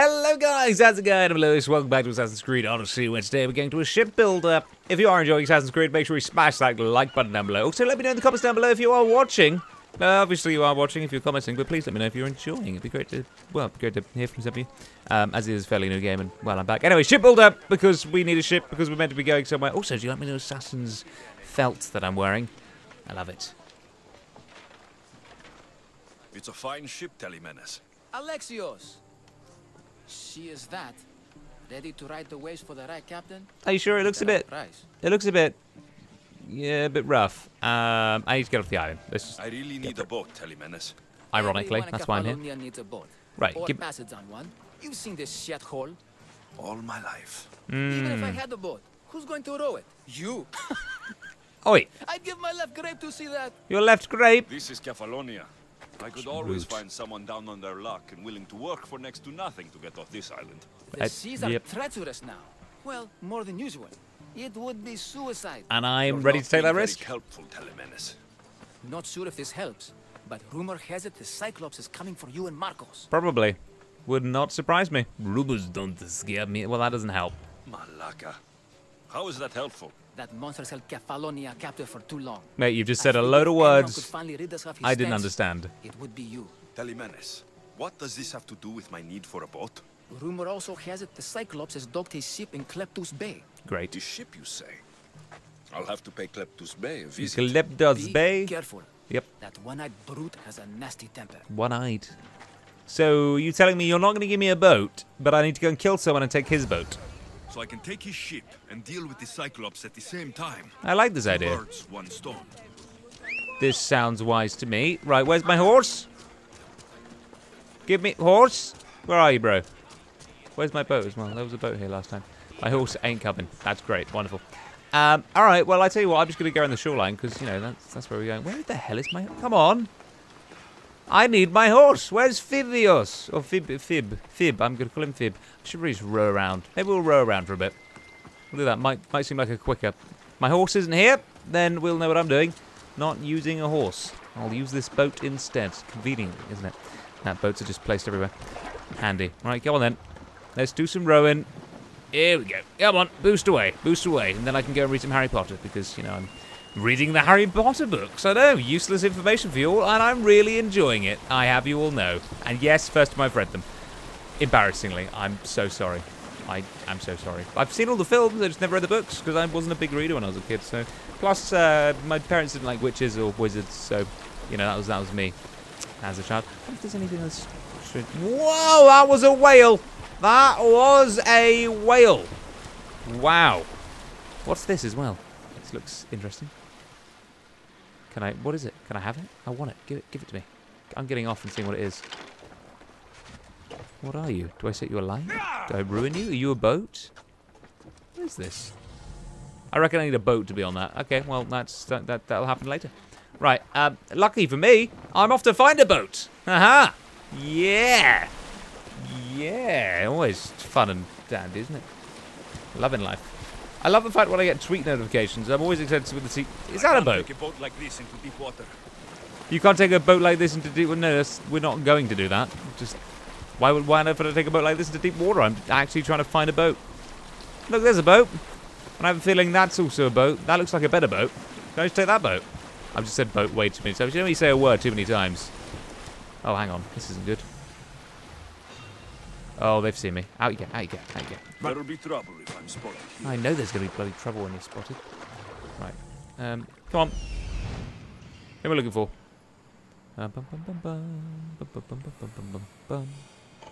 Hello guys, how's it going? I'm Lewis, welcome back to Assassin's Creed Odyssey, where today we're going to a shipbuilder. If you are enjoying Assassin's Creed, make sure you smash that like button down below. Also, let me know in the comments down below if you are watching. Uh, obviously you are watching if you're commenting, but please let me know if you're enjoying. It'd be great to, well, be great to hear from some of you. Um, as it is a fairly new game, and well, I'm back. Anyway, shipbuilder, because we need a ship, because we're meant to be going somewhere. Also, do you like my new Assassin's felt that I'm wearing? I love it. It's a fine ship, Telemenes. Alexios! She is that. Ready to ride the waves for the right captain? Are you sure it looks a bit, Price. it looks a bit, yeah, a bit rough. Um, I need to get off the island. Let's just, I really need a boat, Telemenes. ironically, Everyone that's why I'm here. Needs a boat. Right, Or give- passage on one. You've seen this shithole. All my life. Even Hmm. if I had a boat, who's going to row it? You. Oi, I'd give my left grape to see that. your left grape. This is Kefalonia. I could always Root. find someone down on their luck and willing to work for next to nothing to get off this island. The Uh, seas are yep. treacherous now. Well, more than usual. It would be suicide. And I'm You're ready to take that risk. helpful, Telemenes. Not sure if this helps, but rumor has it the Cyclops is coming for you and Markos. Probably. Would not surprise me. Rumors don't scare me. Well, that doesn't help. Malaka. How is that helpful? That monster's held Kefalonia captive for too long. Mate, you've just said a load of words could finally rid us of I didn't stench, understand. It would be you. Telemenes, what does this have to do with my need for a boat? Rumor also has it the Cyclops has docked his ship in Kleptus Bay. Great. This ship, you say? I'll have to pay Kleptus Bay a visit. Glepdos Be Bay. careful. Yep, That one-eyed brute has a nasty temper. one-eyed. So, you're telling me you're not going to give me a boat, but I need to go and kill someone and take his boat? So I can take his ship and deal with the Cyclops at the same time. I like this idea. birds, one stone. This sounds wise to me. Right, where's my horse? Give me horse. Where are you, bro? Where's my boat as well? There was a boat here last time. My horse ain't coming. That's great. Wonderful. Um, all right. Well, I tell you what. I'm just going to go on the shoreline because you know that's that's where we're going. Where the hell is my? Come on. I need my horse. Where's Phibios? Or oh, Fib? Fib? Fib? I'm going to call him Fib. I should really just row around. Maybe we'll row around for a bit. We'll do that. Might might seem like a quicker. My horse isn't here. Then we'll know what I'm doing. Not using a horse. I'll use this boat instead. Convenient, isn't it? That boats are just placed everywhere. Handy. Right, go on then. Let's do some rowing. Here we go. Come on, boost away, boost away, and then I can go and read some Harry Potter because you know I'm reading the Harry Potter books. I know, useless information for you all, and I'm really enjoying it. I have you all know. And yes, first time I've read them. Embarrassingly, I'm so sorry. I am so sorry. I've seen all the films, I just never read the books because I wasn't a big reader when I was a kid. So, plus uh, my parents didn't like witches or wizards, so you know that was that was me as a child. If there's anything else. Whoa, that was a whale. That was a whale. Wow. What's this as well? This looks interesting. Can I? What is it? Can I have it? I want it. Give it. Give it to me. I'm getting off and seeing what it is. What are you? Do I set you alight? Do I ruin you? Are you a boat? What is this? I reckon I need a boat to be on that. Okay, well that's that, that that'll happen later. Right. Um, lucky for me, I'm off to find a boat. Aha! Yeah. Yeah. Always fun and dandy, isn't it? Loving life. I love the fact when I get tweet notifications, I'm always excited with the tweet. Is that a boat? Take a boat like this into deep water. You can't take a boat like this into deep. No, that's, we're not going to do that. Just why would why on earth would I take a boat like this into deep water? I'm actually trying to find a boat. Look, there's a boat. And I have a feeling that's also a boat. That looks like a better boat. Can I just take that boat? I've just said boat way too many times. You when you say a word too many times. Oh, hang on. This isn't good. Oh, they've seen me. Out you go, out you go, out you go. There'll be trouble if I'm spotted. Here. I know there's going to be bloody trouble when you're spotted. Right. Um, come on. Who am I looking for?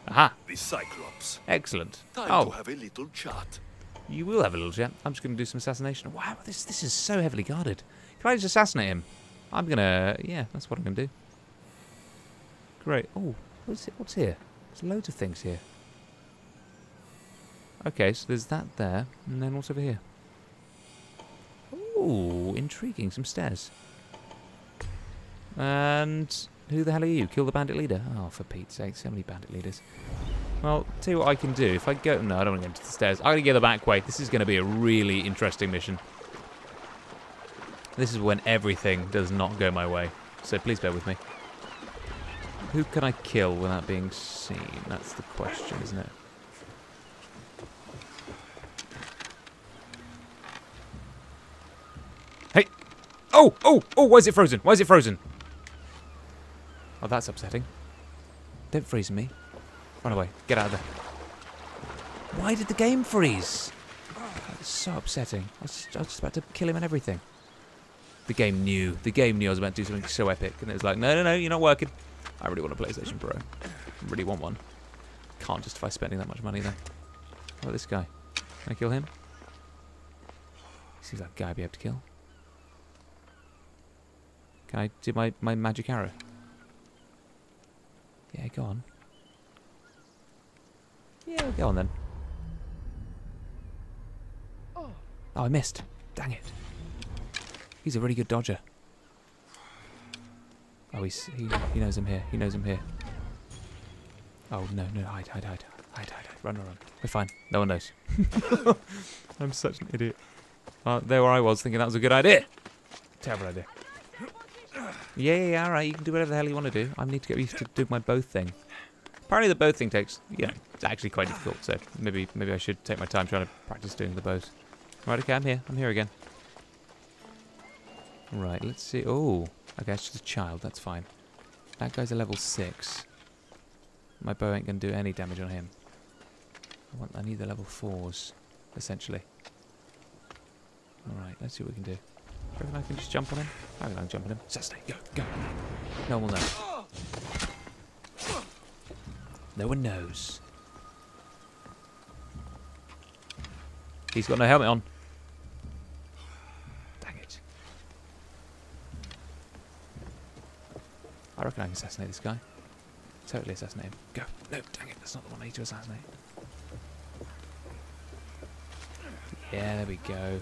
Aha! The Cyclops. Excellent. Time oh. to have a little chat. You will have a little chat. I'm just going to do some assassination. Wow, this this is so heavily guarded. Can I just assassinate him? I'm going to... Yeah, that's what I'm going to do. Great. Oh, what's, it, what's here? There's loads of things here. Okay, so there's that there. And then what's over here? Ooh, intriguing. Some stairs. And who the hell are you? Kill the bandit leader? Oh, for Pete's sake, so many bandit leaders. Well, tell you what I can do. If I go... No, I don't want to go into the stairs. I'm going to go the back way. This is going to be a really interesting mission. This is when everything does not go my way. So please bear with me. Who can I kill without being seen? That's the question, isn't it? Hey! Oh! Oh! Oh! Why is it frozen? Why is it frozen? Oh, that's upsetting. Don't freeze me. Run away. Get out of there. Why did the game freeze? Oh, that's so upsetting. I was, just, I was just about to kill him and everything. The game knew. The game knew I was about to do something so epic. And it was like, no, no, no, you're not working. I really want a PlayStation Pro. I really want one. Can't justify spending that much money though. What about this guy? Can I kill him? Seems like a guy I'd be able to kill. Can I do my, my magic arrow? Yeah, go on. Yeah, go on then. Oh, oh I missed. Dang it. He's a really good dodger. Oh, he's, he, he knows I'm here. He knows I'm here. Oh, no, no, hide, hide, hide. Hide, hide, hide. Run, run, run. We're fine. No one knows. I'm such an idiot. Well, there where I was thinking that was a good idea. Terrible idea. Yeah, yeah, yeah, alright. You can do whatever the hell you want to do. I need to get used to doing my bow thing. Apparently the bow thing takes, know, it's actually quite difficult. So maybe maybe I should take my time trying to practice doing the bows. Right, okay, I'm here. I'm here again. Right, let's see. Oh, okay, it's just a child. That's fine. That guy's a level 6. My bow ain't going to do any damage on him. I want. I need the level 4s, essentially. Alright, let's see what we can do. Reckon I can just jump on him? I reckon I can jump on him. Cessna, go, go. No one will know. No one knows. He's got no helmet on. Dang it. I reckon I can assassinate this guy. Totally assassinate him. Go. No, dang it. That's not the one I need to assassinate. Yeah, there we go.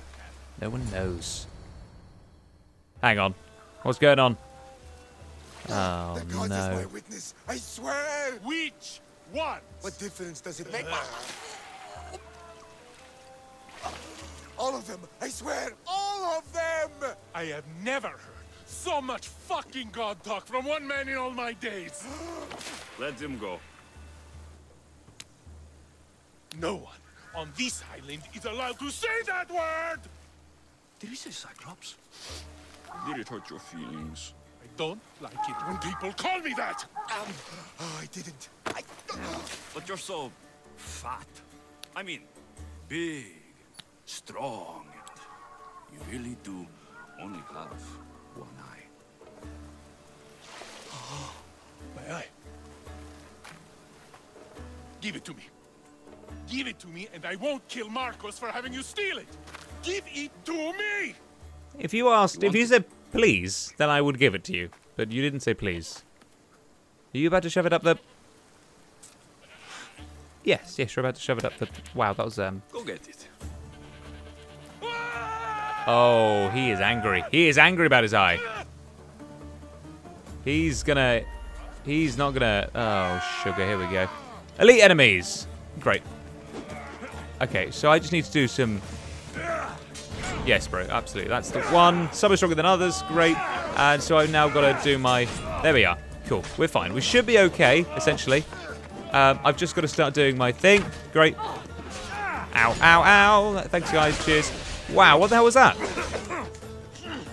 No one knows. Hang on. What's going on? Oh, the god is no. my witness. I swear. Which one? What difference does it make? All of them. I swear. All of them. I have never heard so much fucking god talk from one man in all my days. Let him go. No one on this island is allowed to say that word! Did he say Cyclops? Did it hurt your feelings? I don't like it when people call me that! Um, oh, I didn't. I. But you're so fat. I mean, big, strong. You really do only have one eye. My eye. Give it to me. Give it to me, and I won't kill Markos for having you steal it. Give it to me! If you asked, You if you said please, then I would give it to you. But you didn't say please. Are you about to shove it up the... Yes, yes, you're about to shove it up the... Wow, that was, um... Go get it. Oh, he is angry. He is angry about his eye. He's gonna... He's not gonna... Oh, sugar, here we go. Elite enemies! Great. Okay, so I just need to do some... Yes, bro, absolutely. That's the one. Some are stronger than others. Great. And so I've now got to do my... There we are. Cool. We're fine. We should be okay, essentially. Um, I've just got to start doing my thing. Great. Ow, ow, ow. Thanks, guys. Cheers. Wow, what the hell was that?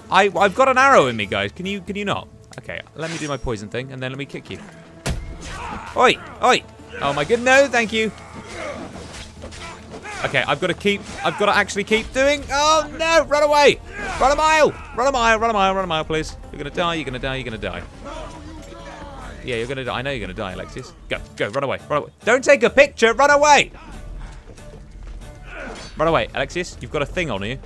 I, I've got an arrow in me, guys. Can you can you not? Okay, let me do my poison thing, and then let me kick you. Oi, oi. Oh my good, no, thank you. Okay, I've got to keep, I've got to actually keep doing, oh no, run away. Run a mile, run a mile, run a mile, run a mile, please. You're going to die, you're going to die, you're going to die. Yeah, you're going to die. I know you're going to die, Alexios. Go, go, run away, run away. Don't take a picture, run away. Run away, Alexios. You've got a thing on you.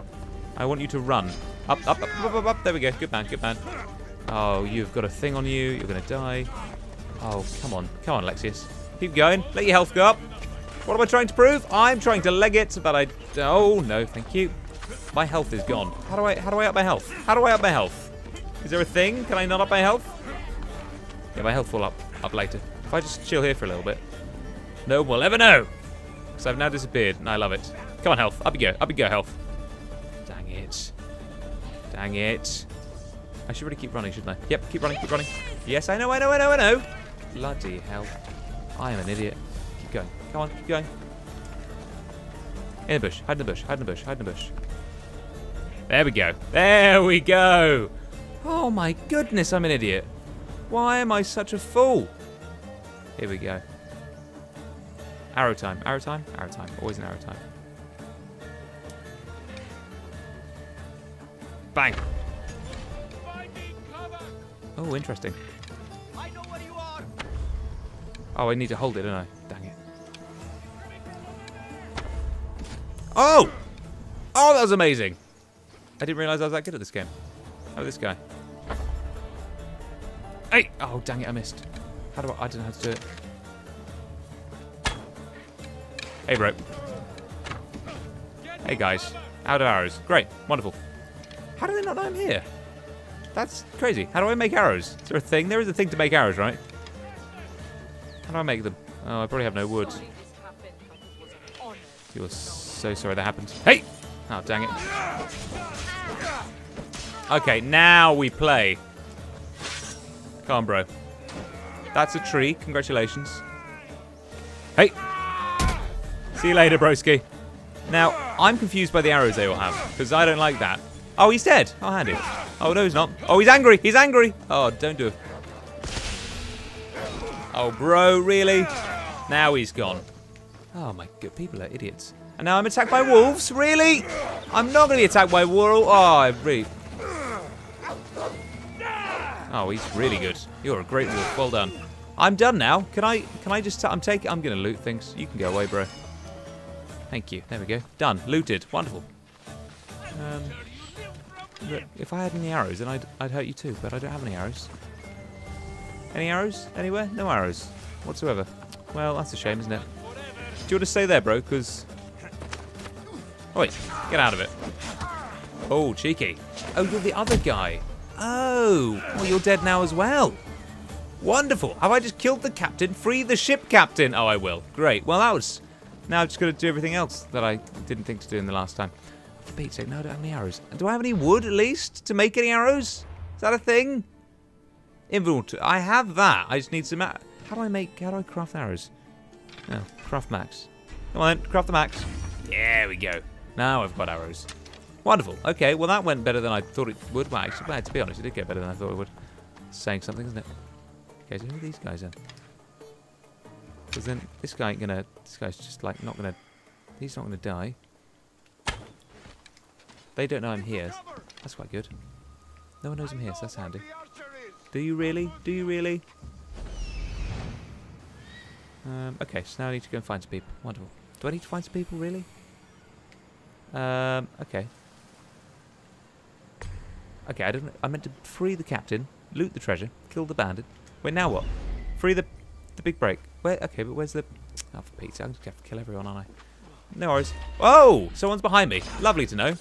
I want you to run. Up, up, up, up, up, up. There we go. Good man, good man. Oh, you've got a thing on you. You're going to die. Oh, come on. Come on, Alexios. Keep going. Let your health go up. What am I trying to prove? I'm trying to leg it, but I... Oh, no, thank you. My health is gone. How do I how do I up my health? How do I up my health? Is there a thing? Can I not up my health? Yeah, my health will up, up later. If I just chill here for a little bit. No one will ever know. Because I've now disappeared, and I love it. Come on, health. Up you go. Up you go, health. Dang it. Dang it. I should really keep running, shouldn't I? Yep, keep running, keep running. Yes, I know, I know, I know, I know. Bloody hell. I am an idiot. Going. Come on, keep going. In the bush. Hide in the bush. Hide in the bush. Hide in the bush. There we go. There we go. Oh my goodness, I'm an idiot. Why am I such a fool? Here we go. Arrow time. Arrow time. Arrow time. Always an arrow time. Bang. Oh, interesting. I know where you are. Oh, I need to hold it, don't I? Oh! Oh, that was amazing. I didn't realize I was that good at this game. How about this guy? Hey! Oh, dang it, I missed. How do I... I don't know how to do it. Hey, bro. Hey, guys. Out of arrows. Great. Wonderful. How do they not know I'm here? That's crazy. How do I make arrows? Is there a thing? There is a thing to make arrows, right? How do I make them? Oh, I probably have no wood. Sorry this happened, but it was an honor. You're so sorry that happened. Hey! Oh, dang it. Okay, now we play. Come on, bro. That's a tree. Congratulations. Hey! See you later, broski. Now, I'm confused by the arrows they all have, because I don't like that. Oh, he's dead. Oh, handy. Oh, no, he's not. Oh, he's angry. He's angry. Oh, don't do it. Oh, bro, really? Now he's gone. Oh, my god. People are idiots. And now I'm attacked by wolves? Really? I'm not going to be attacked by wolves. Oh, I really... Oh, he's really good. You're a great wolf. Well done. I'm done now. Can I can I just... i I'm taking... I'm going to loot things. You can go away, bro. Thank you. There we go. Done. Looted. Wonderful. Um, if I had any arrows, then I'd, I'd hurt you too, but I don't have any arrows. Any arrows? Anywhere? No arrows. Whatsoever. Well, that's a shame, isn't it? Do you want to stay there, bro? Because... Wait. Get out of it. Oh, cheeky. Oh, you're the other guy. Oh. Well, you're dead now as well. Wonderful. Have I just killed the captain? Free the ship captain. Oh, I will. Great. Well, that was... Now I've just got to do everything else that I didn't think to do in the last time. For Pete's sake, no, I don't have any arrows. Do I have any wood, at least, to make any arrows? Is that a thing? Inventory. I have that. I just need some... How do I make... How do I craft arrows? Oh, craft max. Come on craft the max. There we go. Now I've got arrows. Wonderful. Okay, well that went better than I thought it would. Well, actually, well, to be honest, it did get better than I thought it would. It's saying something, isn't it? Okay, so who are these guys then? Because then this guy ain't gonna... This guy's just like not gonna... He's not gonna die. They don't know I'm here. That's quite good. No one knows I'm here, so that's handy. Do you really? Do you really? Um, okay, so now I need to go and find some people. Wonderful. Do I need to find some people, really? Um, okay. Okay, I don't. I meant to free the captain, loot the treasure, kill the bandit. Wait, now what? Free the the big break. Where? Okay, but where's the? Oh, for Pete's sake, I'm just gonna have to kill everyone, aren't I? No worries. Oh, someone's behind me. Lovely to know.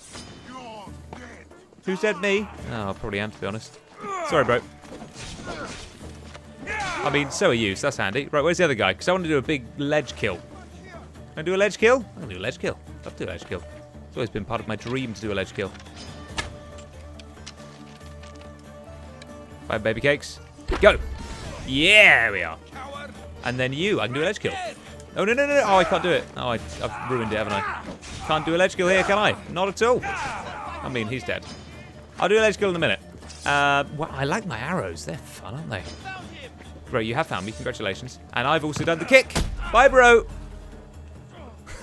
Who said me? Oh, I probably am, to be honest. Sorry, bro. I mean, so are you, so that's handy. Right, where's the other guy? Because I want to do a big ledge kill. Can I do a ledge kill? Going to do a ledge kill. To do a ledge kill. It's always been part of my dream to do a ledge kill. Bye, baby cakes. Go! Yeah, we are. And then you, I can do a ledge kill. Oh, no, no, no, no. Oh, I can't do it. Oh, I, I've ruined it, haven't I? Can't do a ledge kill here, can I? Not at all. I mean, he's dead. I'll do a ledge kill in a minute. Uh, well, I like my arrows. They're fun, aren't they? Great, you have found me. Congratulations. And I've also done the kick. Bye, bro.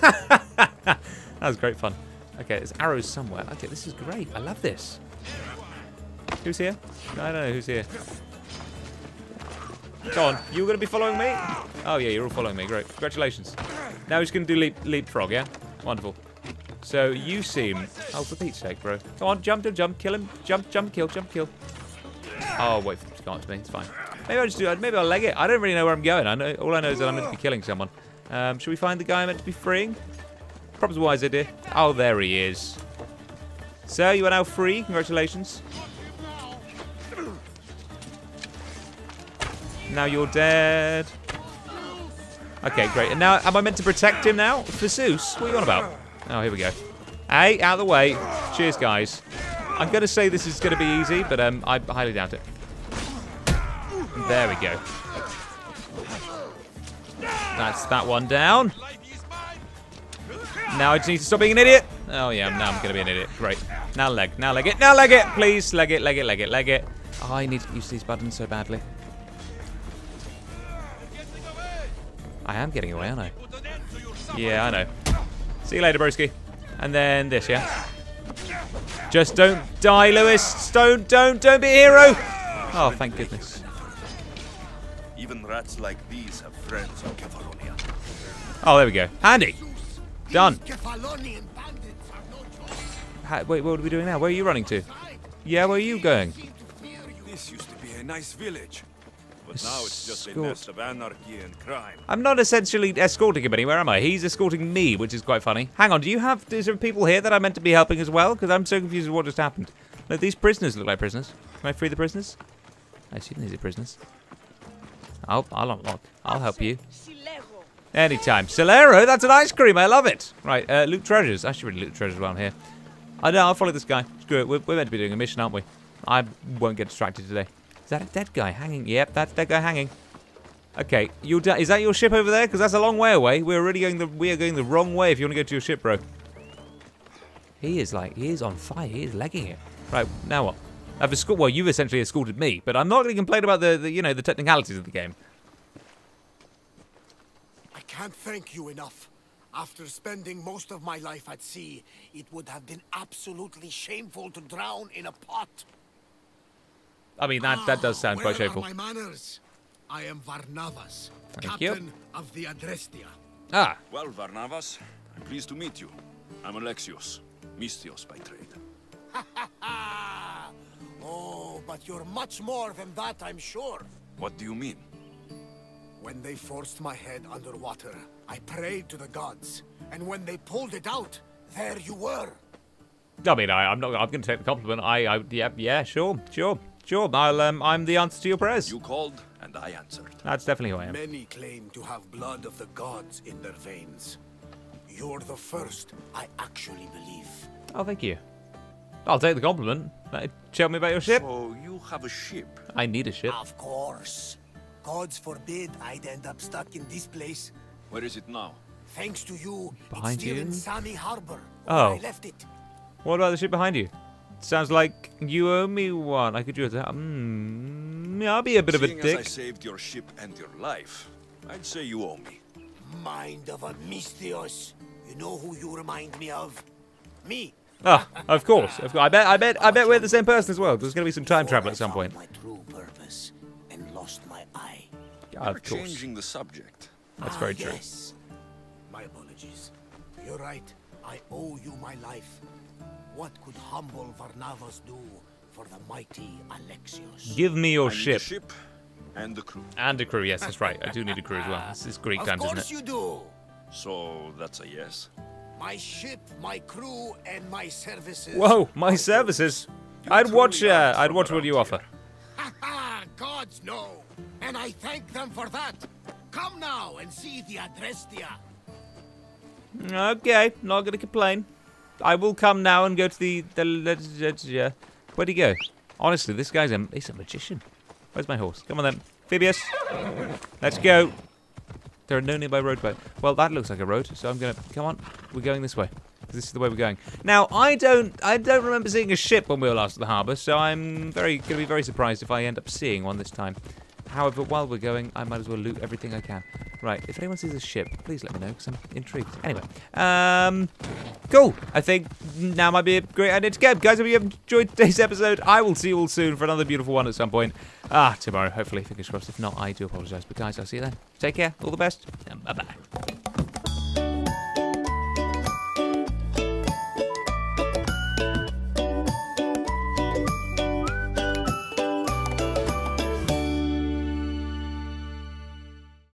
that was great fun. Okay, there's arrows somewhere. Okay, this is great. I love this. Who's here? I don't know who's here. Go on. you're going to be following me? Oh, yeah, you're all following me. Great. Congratulations. Now he's going to do leap, leapfrog, yeah? Wonderful. So you seem... Oh, for Pete's sake, bro. Come on, jump, jump, jump. Kill him. Jump, jump, kill, jump, kill. Oh, wait for him to come to me. It's fine. Maybe I'll just do Maybe I'll leg it. I don't really know where I'm going. I know All I know is that I'm meant to be killing someone. Um, should we find the guy I'm meant to be freeing? A wise idea. Oh, there he is. Sir, you are now free. Congratulations. Now you're dead. Okay, great. And now, am I meant to protect him now? For Zeus? What are you on about? Oh, here we go. Hey, out of the way. Cheers, guys. I'm going to say this is going to be easy, but um, I highly doubt it. There we go. That's that one down. Now I just need to stop being an idiot. Oh yeah, now I'm gonna be an idiot. Great. Now leg, now leg it, now leg it, please. Leg it, leg it, leg it, leg it. Oh, I need to use these buttons so badly. I am getting away, aren't I? Yeah, I know. See you later, broski. And then this, yeah? Just don't die, Lewis. Don't, don't, don't be a hero. Oh, thank goodness. Even rats like these have friends on Kefalonia. Oh, there we go. Handy. Done. Kefalonian bandits are no joke. Ha wait, what are we doing now? Where are you running to? Yeah, where are you going? This used to be a nice village. But now it's just a nest of anarchy and crime. I'm not essentially escorting him anywhere, am I? He's escorting me, which is quite funny. Hang on, do you have... Is there people here that I meant to be helping as well? Because I'm so confused with what just happened. No, these prisoners look like prisoners. Can I free the prisoners? I assume these are prisoners. I'll, I'll unlock. I'll help you. Anytime. Solero, that's an ice cream. I love it. Right, uh, loot treasures. I should really loot treasures I'm here. I know, I'll follow this guy. Screw it. We're, we're meant to be doing a mission, aren't we? I won't get distracted today. Is that a dead guy hanging? Yep, that's a dead guy hanging. Okay, you is that your ship over there? Because that's a long way away. We're already going the we are going the wrong way. If you want to go to your ship, bro. He is like he is on fire. He is legging it. Right now what? I've escorted. Well, you've essentially escorted me, but I'm not going to complain about the, the you know the technicalities of the game. I can't thank you enough. After spending most of my life at sea, it would have been absolutely shameful to drown in a pot. I mean that that does sound Ah, quite where shameful. Are my manners. I am Varnavas, Thank you. captain of the Adrestia. Ah, Well, Varnavas, I'm pleased to meet you. I'm Alexios, Misthios by trade. Oh, but you're much more than that, I'm sure. What do you mean? When they forced my head underwater, I prayed to the gods, and when they pulled it out, there you were. I mean, I, I'm not. I'm going to take the compliment. I, I, yeah, yeah, sure, sure, sure. I'll, um, I'm the answer to your prayers. You called, and I answered. That's definitely who I am. Many claim to have blood of the gods in their veins. You're the first I actually believe. Oh, thank you. I'll take the compliment. Uh, Tell me about your ship. So you have a ship. I need a ship. Of course. Gods forbid I'd end up stuck in this place. Where is it now? Thanks to you, Behind it's still you? in Sami Harbor. Oh. I left it. What about the ship behind you? Sounds like you owe me one. I could do that. Hmm. I'll be a bit Seeing of a dick. as I dick. saved your ship and your life, I'd say you owe me. Mind of a Misthios. You know who you remind me of? Me. Ah, of course. Of course. I bet. I bet. I bet we're the same person as well. There's going to be some time travel at some point. My true Yeah, of course. changing the subject. That's Ah, very true. Yes. My apologies. You're right. I owe you my life. What could humble Varnavas do for the mighty Alexios? Give me your I need ship ship and the crew. and a crew. Yes, that's right. I do need a crew as well. This is Greek of times, isn't it? Of course you do. So that's a yes. My ship, my crew, and my services. Whoa, my services. I'd watch. truly Uh, I'd watch what you offer. Ha ha! Gods know, and I thank them for that. Come now and see the Adrestia. Okay, not to complain. I will come now and go to the the. yeah. Where'd he go? Honestly, this guy's a he's a magician. Where's my horse? Come on then, Phoebus. Let's go. There are no nearby roads. But well, that looks like a road. So I'm gonna come on. We're going this way. This is the way we're going. Now, I don't, I don't remember seeing a ship when we were last at the harbour, so I'm very to be very surprised if I end up seeing one this time. However, while we're going, I might as well loot everything I can. Right, if anyone sees a ship, please let me know because I'm intrigued. Anyway, um, cool. I think now might be a great idea to get. Guys, if you enjoyed today's episode, I will see you all soon for another beautiful one at some point. Ah, tomorrow, hopefully. Fingers crossed. If not, I do apologise. But guys, I'll see you then. Take care. All the best.